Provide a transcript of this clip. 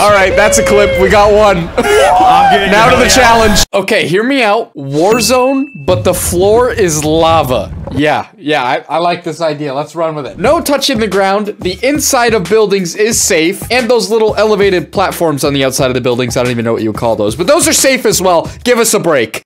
All right, that's a clip. We got one. Now to the challenge. Okay, hear me out. Warzone, but the floor is lava. Yeah, yeah, I, I like this idea. Let's run with it. No touching the ground. The inside of buildings is safe. And those little elevated platforms on the outside of the buildings. I don't even know what you would call those, but those are safe as well. Give us a break.